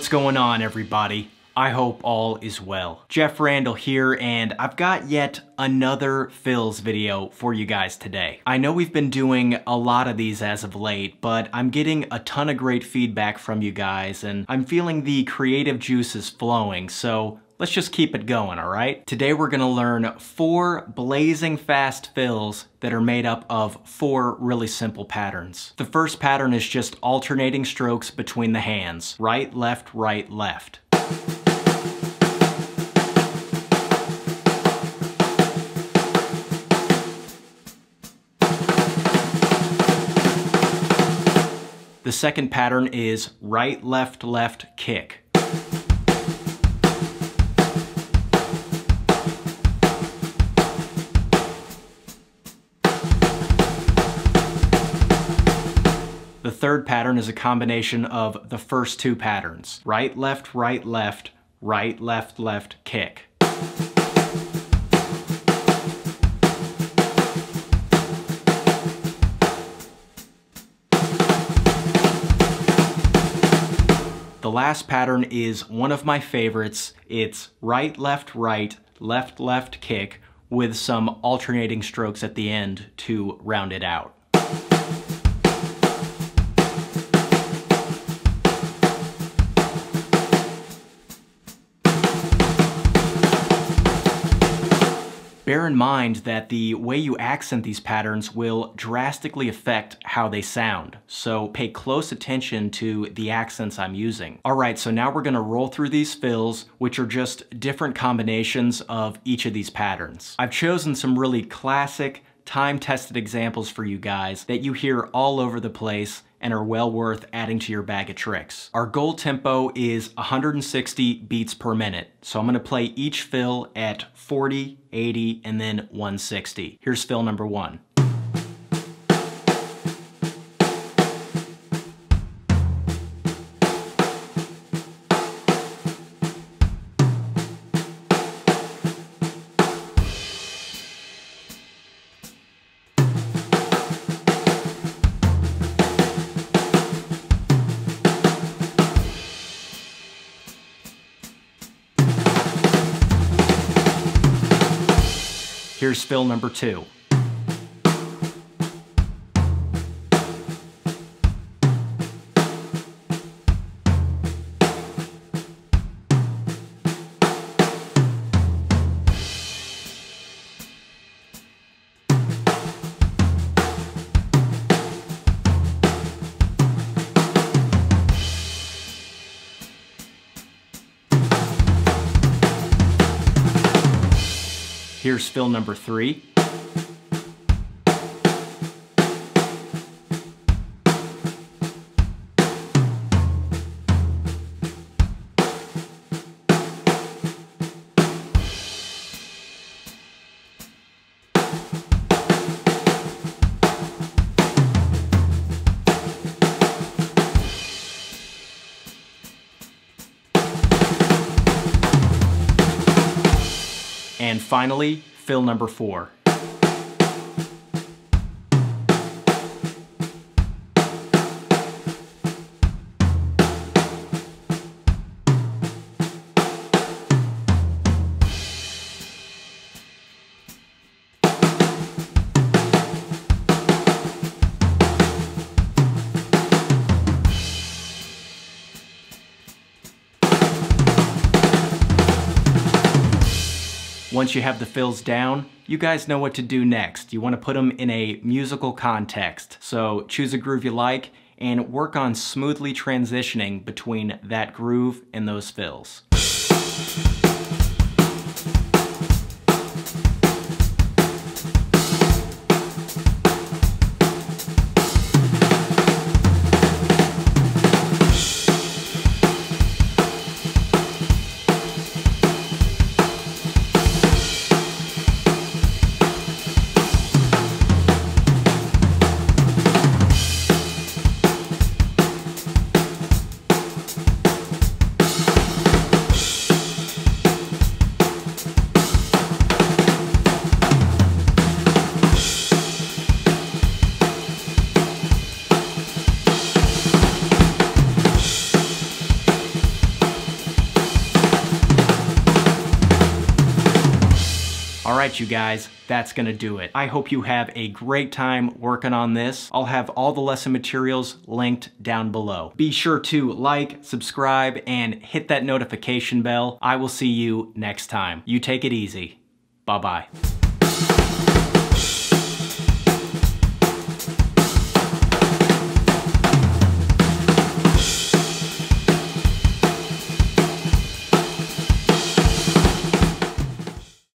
What's going on, everybody? I hope all is well. Jeff Randall here, and I've got yet another fills video for you guys today. I know we've been doing a lot of these as of late, but I'm getting a ton of great feedback from you guys, and I'm feeling the creative juices flowing, so let's just keep it going, all right? Today we're gonna learn four blazing fast fills that are made up of four really simple patterns. The first pattern is just alternating strokes between the hands. Right, left, right, left. The second pattern is right, left, left, kick. Third pattern is a combination of the first two patterns. Right, left, right, left, right, left, left, kick. The last pattern is one of my favorites. It's right, left, right, left, left, kick with some alternating strokes at the end to round it out. Bear in mind that the way you accent these patterns will drastically affect how they sound, so pay close attention to the accents I'm using. Alright, so now we're gonna roll through these fills, which are just different combinations of each of these patterns. I've chosen some really classic, time-tested examples for you guys that you hear all over the place and are well worth adding to your bag of tricks. Our goal tempo is 160 beats per minute, so I'm gonna play each fill at 40, 80, and then 160. Here's fill number one. Here's fill number two. Here's fill number three. And finally, fill number four. Once you have the fills down, you guys know what to do next. You want to put them in a musical context. So choose a groove you like and work on smoothly transitioning between that groove and those fills. Right, you guys, that's gonna do it. I hope you have a great time working on this. I'll have all the lesson materials linked down below. Be sure to like, subscribe, and hit that notification bell. I will see you next time. You take it easy. Bye-bye.